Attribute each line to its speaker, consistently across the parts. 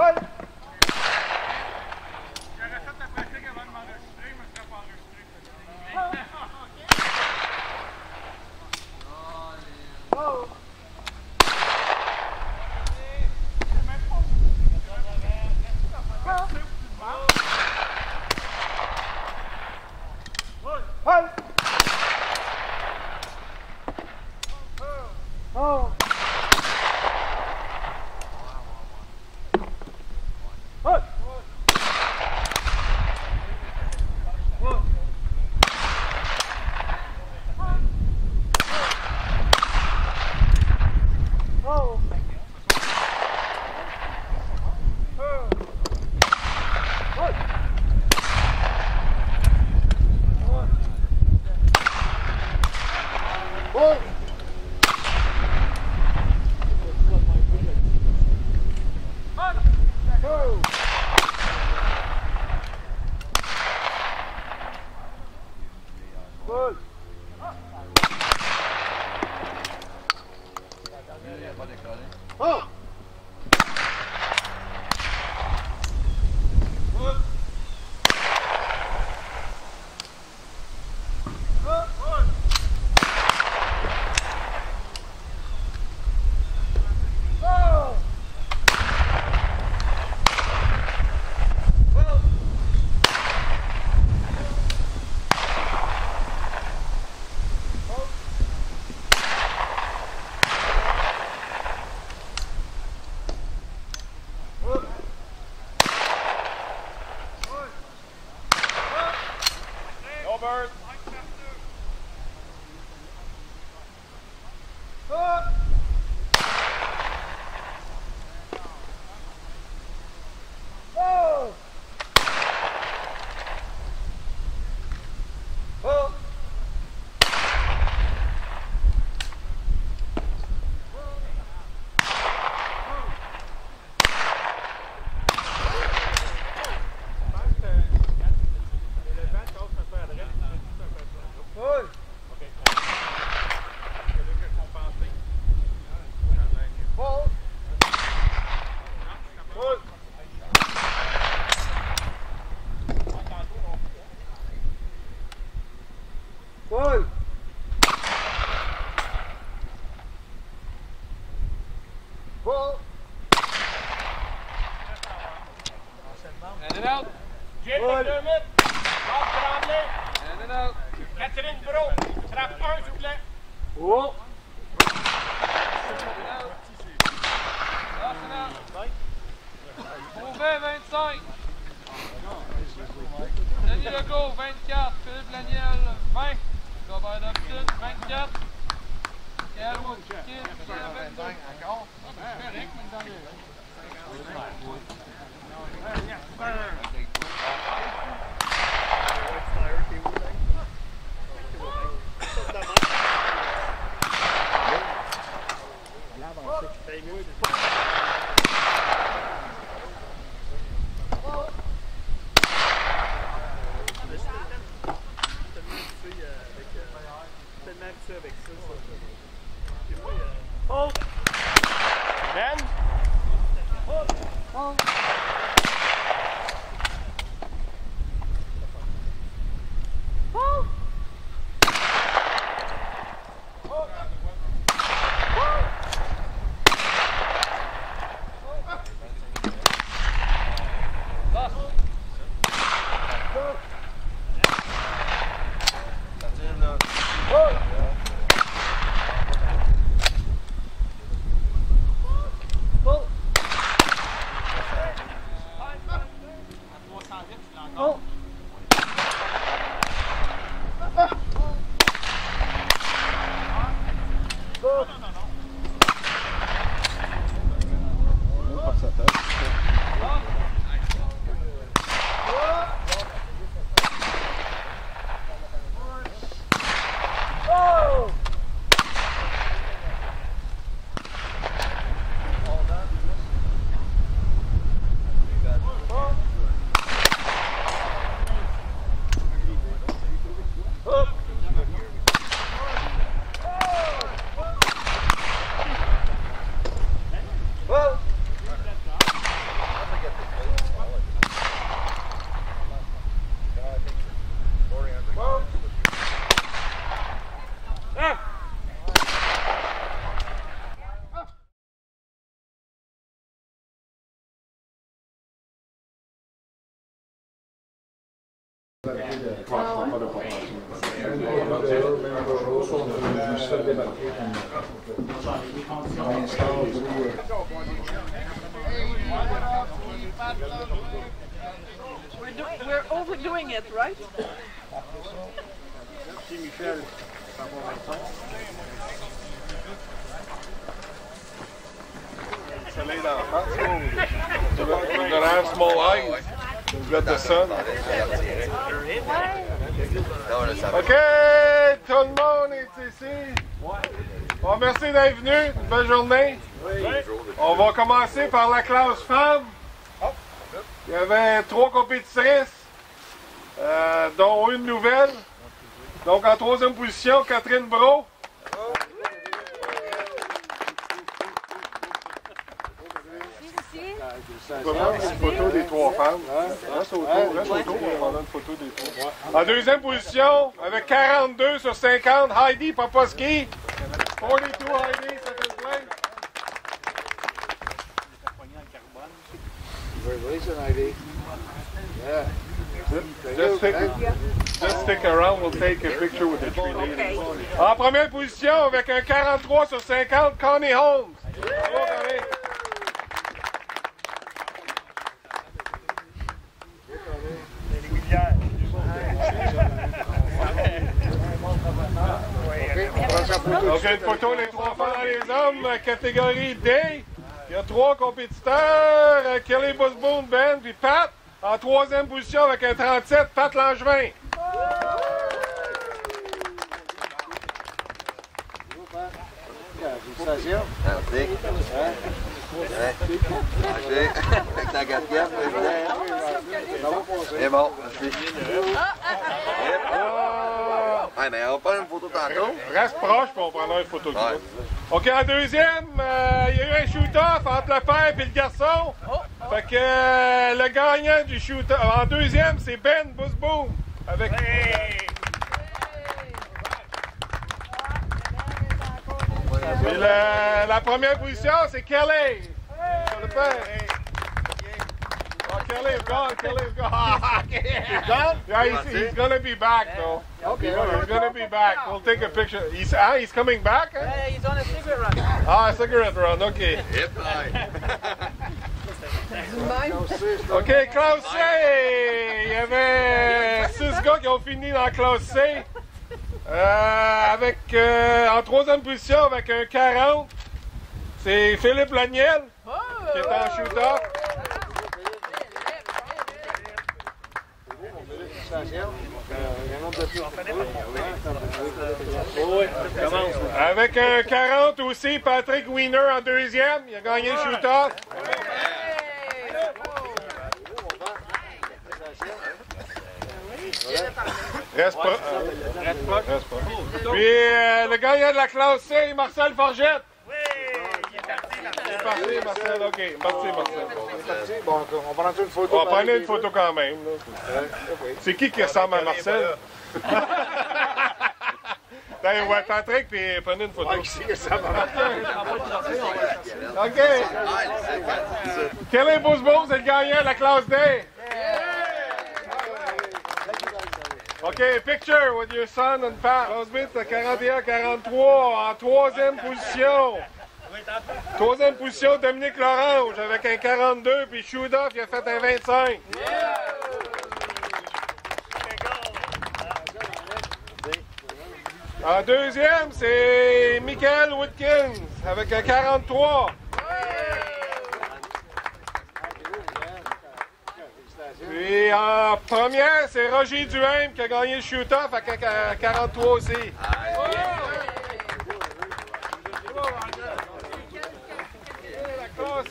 Speaker 1: 快 Ball. And it out.
Speaker 2: Jim McDermott. Bob
Speaker 1: Bradley. And it out.
Speaker 2: Catherine Bro. Trap uit, hoekle.
Speaker 3: Oh.
Speaker 1: Hoeveel wint zijn? En hier go, 24, Philippe Laniel, 20, daarbij de 24. They move.
Speaker 2: Go.
Speaker 4: We're, do, we're overdoing it, right?
Speaker 5: You're gonna have small eyes. You've got the sun. OK, tout le monde. Bon, merci d'être venu. Une belle journée. On va commencer par la classe femmes. Il y avait trois compétitrices, euh, dont une nouvelle. Donc en troisième position, Catherine Bro. Prendre une photo des trois femmes. Reste autour, reste autour, on va prendre une photo des trois. En deuxième position, avec 42 sur 50, Heidi Paposki. 42 Heidi, second place.
Speaker 3: Congratulations, Heidi. Yeah.
Speaker 5: Just stick, just stick around, we'll take a picture with the three ladies. En première position, avec un 43 sur 50, Connie Holmes. Donc, une photo, les trois femmes dans les hommes, catégorie D. Il y a trois compétiteurs, euh, Kelly Busboom, Ben, puis Pat. En troisième position avec un 37, Pat Langevin.
Speaker 3: Félicitations.
Speaker 6: Merci. Ouais. J'ai avec ta quatrième, C'est bon, merci. Ouais, mais on prend une photo tantôt.
Speaker 5: Reste proche, puis on prendra une photo
Speaker 6: Ouais.
Speaker 5: OK, en deuxième, euh, il y a eu un shoot-off entre le père et le garçon. Fait que euh, le gagnant du shoot-off, en deuxième, c'est Ben Busboom. Avec... La, la première position, c'est Kelly. Sur le père. OK, Kelly's gone. Kelly's gone. he's gone? Yeah, he's, he's gonna be back though.
Speaker 3: Okay,
Speaker 5: He's gonna be back. We'll take a picture. He's ah, he's coming back? Huh?
Speaker 4: Hey, he's on a cigarette run.
Speaker 5: Ah, cigarette run. Okay.
Speaker 6: High.
Speaker 5: OK, classe C! Il y avait six gars qui ont fini dans la classe C. Euh, avec, euh, en troisième position, avec un 40, c'est Philippe Laniel, qui est en shoot-off. Avec un 40 aussi, Patrick Wiener en deuxième. Il a gagné le shoot-off. Reste pas. Reste pas. Reste pas. Puis euh, le gagnant de la classe C, Marcel Forgette.
Speaker 2: Oui, il est parti, Marcel.
Speaker 5: est parti, Marcel. OK, parti, Marcel.
Speaker 3: Bon, on prend une photo.
Speaker 5: On va prendre une photo quand même. là. C'est qui qui ressemble à Marcel? Ben, ouais, Patrick, puis prenez une photo. OK. Kelly Bousbeau, c'est le gagnant de la classe D. OK, picture with your son and Pat. Crosby, t'as 41-43 en troisième position. Troisième position, Dominique Lorange avec un 42, puis Shoodoff, il a fait un 25. En deuxième, c'est Michael Whitkins avec un 43. Puis en première, c'est Roger Duhaime qui a gagné le shoot-off avec un 43 aussi.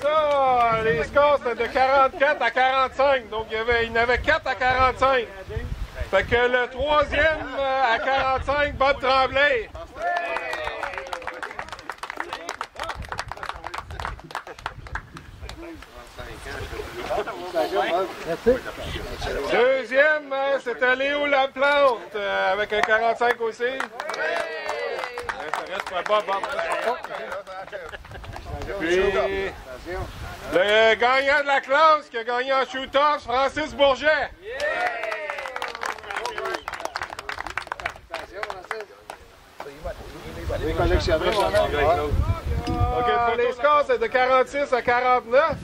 Speaker 5: Ça, les scores c'était de 44 à 45. Donc il y avait, il en avait 4 à 45. Fait que le troisième euh, à 45, Bob Tremblay. Deuxième, euh, c'était Léo Laplante euh, avec un 45 aussi. Ça reste. Bob. Puis, le gagnant de la classe qui a gagné en shoot-off, Francis Bourget.
Speaker 3: Les.
Speaker 5: OK, les scores, c'est de 46 à 49.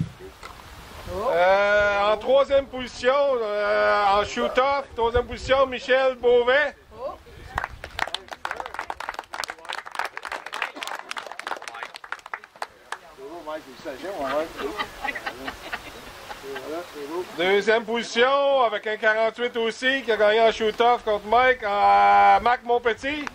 Speaker 5: Euh, en troisième position, euh, en shoot-off, troisième position, Michel Beauvais. Deuxième position, avec un 48 aussi, qui a gagné en shoot-off contre Mike, euh, Mac Monpetit.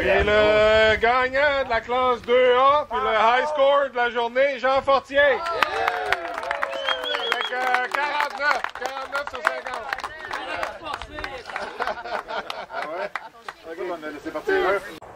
Speaker 5: Et le gagnant de la classe 2A, puis le high score de la journée, Jean Fortier. Avec euh, 49, 49 sur 50. J'aimerais, avant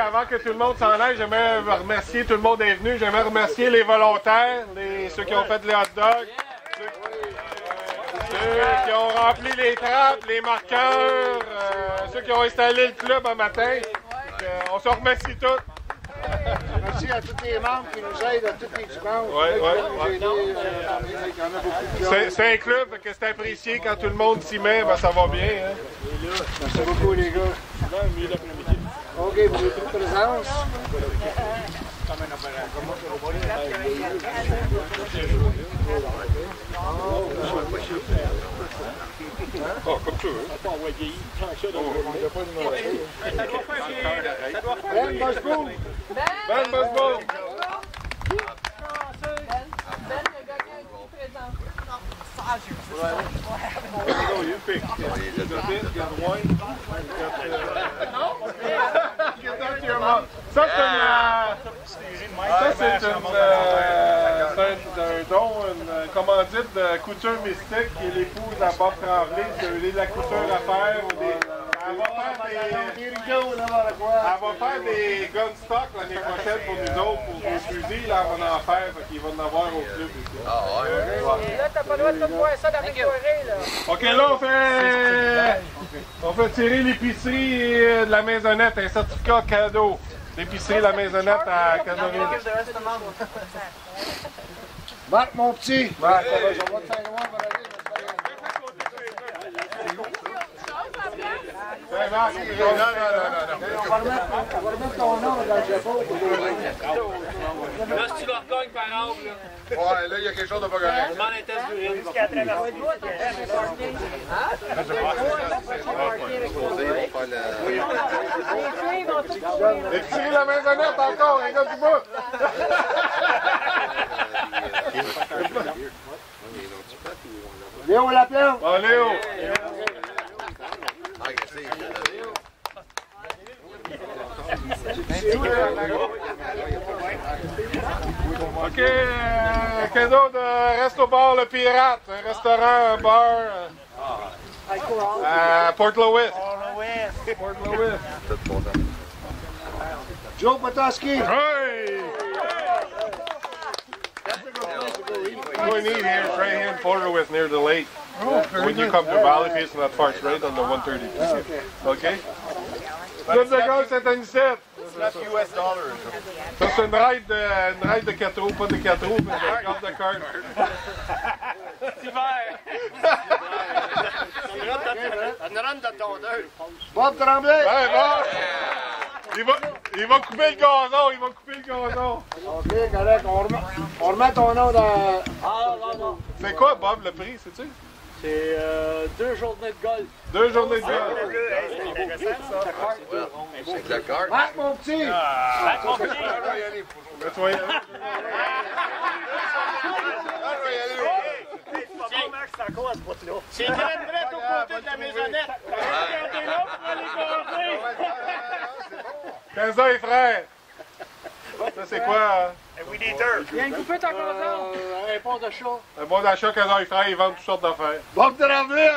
Speaker 5: avant que tout le monde s'en aille, j'aimerais remercier tout le monde est venu. J'aimerais remercier les volontaires, les, ceux qui ont fait les hot dogs, ceux, ceux qui ont rempli les trappes, les marqueurs, euh, ceux qui ont installé le club un matin. Euh, on se remercie tous.
Speaker 3: Merci à tous les membres qui nous aident à tous les dimanches.
Speaker 5: Ouais, ouais,
Speaker 3: aident, euh,
Speaker 5: C'est, un club, que c'est apprécié quand tout le monde s'y met, ben, ça va bien. hein.
Speaker 3: Merci beaucoup, les gars. OK, pour les prix de présence.
Speaker 5: Oh, comme tu veux.
Speaker 3: Ben Bosco.
Speaker 5: Ben Bosbo.
Speaker 4: Ben, Ben a gagné un prix présent.
Speaker 5: Go, you pick. You got this, you got wine. You got, uh, Mom. Ça, c'est une, euh, ça, c'est une, euh, c'est un, don, une euh, commandite de couture mystique qui est l'épouse à Bob Tremblay. Vous avez de la couture à faire ou des... Elle va faire des... Elle va faire des gun stock l'année prochaine pour nous autres, pour vos fusils, là, on va en faire, fait qu'il va en avoir au club ici.
Speaker 6: Ah ouais.
Speaker 4: Là, t'as pas le droit de tout voir ça dans mes soirées, là.
Speaker 5: OK, là, on fait... On fait tirer l'épicerie euh, de la maisonnette, un certificat cadeau. L'épicerie de la maisonnette à Cadorine.
Speaker 3: Marc, mon petit.
Speaker 5: Marc.
Speaker 3: Ça va, je vais te faire loin, on va aller,
Speaker 5: Ouais, Marc, non, non, non, non, non.
Speaker 3: On va.
Speaker 1: Là, par là,
Speaker 6: il y a quelque chose de pas
Speaker 5: la OK, euh, cadeau de Resto Bar Le Pirate, un restaurant, un bar euh, à Port Louis. Port Louis.
Speaker 6: Bon temps.
Speaker 3: Joe Potoski.
Speaker 5: Hey! We need here right here in Port Louis near the lake. Oh, when you come to Valley facing that far straight on the 130. Okay? Good to go, c'est un 17.
Speaker 6: US dollars.
Speaker 5: Ça, c'est une ride de, une ride de 4 roues, pas de 4 roues, mais de carte de carte.
Speaker 3: Bob Tremblay.
Speaker 5: Ouais, bon! Il va, il va couper le gazon, il va couper le gazon.
Speaker 3: OK, correct. On remet, on remet ton nom dans...
Speaker 7: Ah non, non.
Speaker 5: C'est quoi, Bob, le prix, sais-tu?
Speaker 7: C'est euh, deux journées de golf.
Speaker 5: Deux journées de golf.
Speaker 6: C'est la carte.
Speaker 3: Marc, mon petit.
Speaker 5: Mais tu vas y aller.
Speaker 7: C'est très près au côté de la maisonnette. Regardez là pour aller gazer.
Speaker 5: 15 ans et frère. Ça, c'est quoi? hein?
Speaker 4: Viens couper ton gazon.
Speaker 7: Euh, un pont de chat.
Speaker 5: Un bon d'achat, 15 ans et frère, ils vendent toutes sortes d'affaires.
Speaker 3: Bob Tremblay.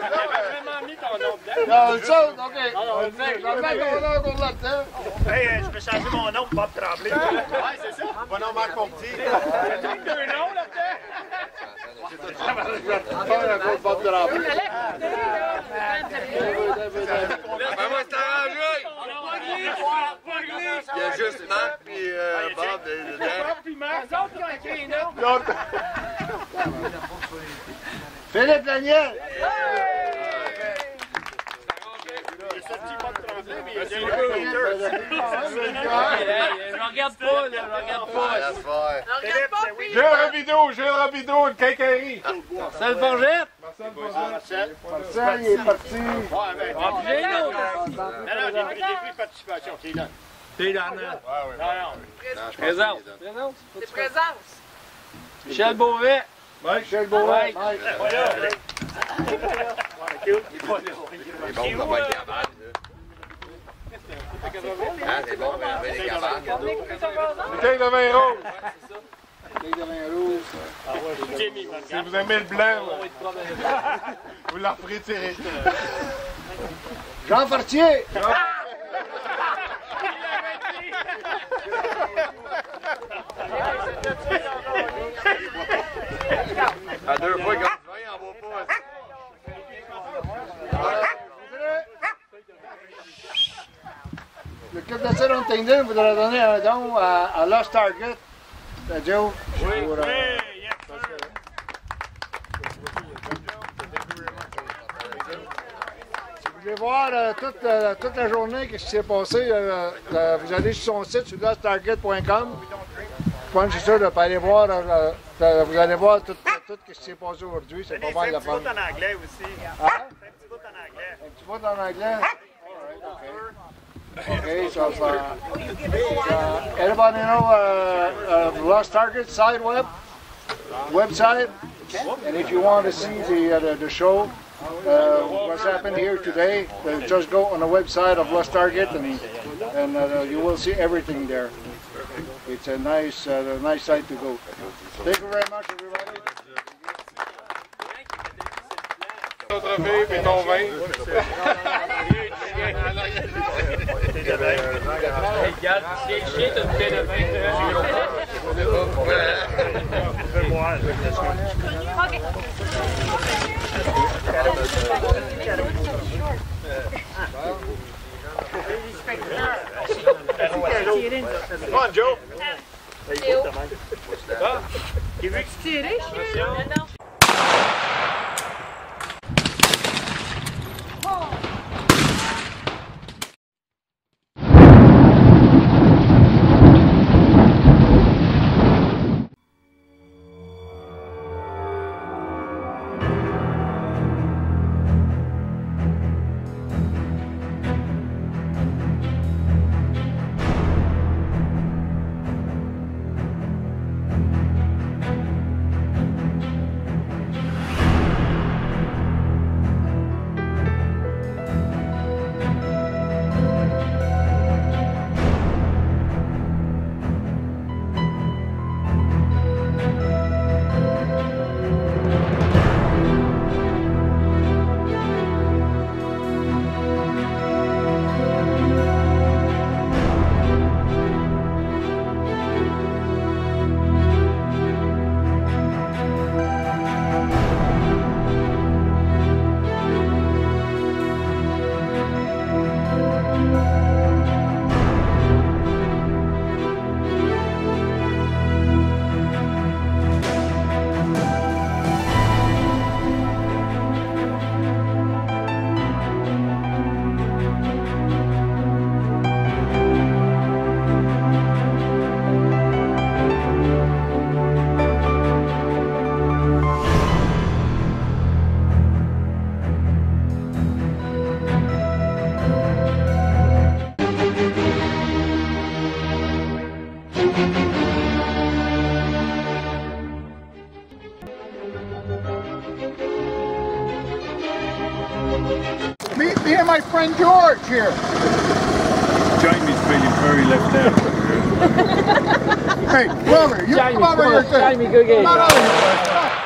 Speaker 7: vraiment mis ton nom dedans.
Speaker 3: Dans le saut, OK.
Speaker 7: Alors, on le fait.
Speaker 3: Je ton nom là-dedans.
Speaker 2: Hey, peux changer mon nom pour Bob Tremblay.
Speaker 6: Ouais, c'est ça. Bonhomme Marc Pompier.
Speaker 7: Deux noms là-dedans.
Speaker 3: Je vais te faire un coup de Bob Tremblay.
Speaker 6: Ben moi, c'est arrangé. Il y a juste Marc et euh, Bob dedans.
Speaker 5: L'autre-
Speaker 3: Philippe Daniel.
Speaker 7: Je regarde pas, là. Je regarde pas.
Speaker 4: Regarde
Speaker 5: Gilles Rabideau, Gilles Rabideau, le quincaillerie.
Speaker 7: C'est le Forgette.
Speaker 5: Marcel.
Speaker 3: Marcel, il est parti.
Speaker 2: Non, non, j'ai pris participation. C'est là.
Speaker 7: T'es le.
Speaker 6: Non, je pense
Speaker 7: Présente.
Speaker 6: qu'il est dans-
Speaker 7: Présente.
Speaker 4: des présences.
Speaker 7: Michel Beauvais.
Speaker 3: Michel Beauvais.
Speaker 6: Bon pour la bonne cabane. C'est bon, mais avec les cabanes.
Speaker 4: Viens couper ton gazon.
Speaker 5: Bouteille de vin rouge.
Speaker 3: Bouteille de vin rouge.
Speaker 5: Si vous aimez le blanc, vous la referez tirer.
Speaker 3: Jean Fortier.
Speaker 6: À deux fois, quand tu viens, il en vaut pas.
Speaker 3: Le club de tir Huntingdon voudrait donner un don à, à Lost Target. À Joe? Oui, pour, euh, Si vous voulez voir euh, toute, euh, toute la journée ce qui s'est passé, euh, euh, vous allez sur son site sur losttarget.com. Je pense que c'est sûr de pas aller voir. euh, euh, vous allez voir tout, tout ce qui s'est passé aujourd'hui. C'est pas mal
Speaker 2: un
Speaker 3: de
Speaker 2: petit bout
Speaker 3: fun.
Speaker 2: en anglais aussi.
Speaker 3: Hein?
Speaker 2: Un petit bout en anglais.
Speaker 3: Un petit bout en anglais. Okay, so uh, uh, everybody know uh, uh, Lost Target side web? website, and if you want to see the, uh, the, the show, uh, what's happened here today, uh, just go on the website of Lost Target and, and uh, you will see everything there. It's a nice, uh, a nice site to go. Thank you very much, everybody.
Speaker 5: Notre fille, puis ton vin.
Speaker 4: Regarde, si le chien, t'as une bouteille de
Speaker 7: Come on, Joe.
Speaker 3: Meet here.
Speaker 8: Jamie's feeling very left out.
Speaker 3: Hey, Wilmer, you come over here. Jamie, go get Come on over here.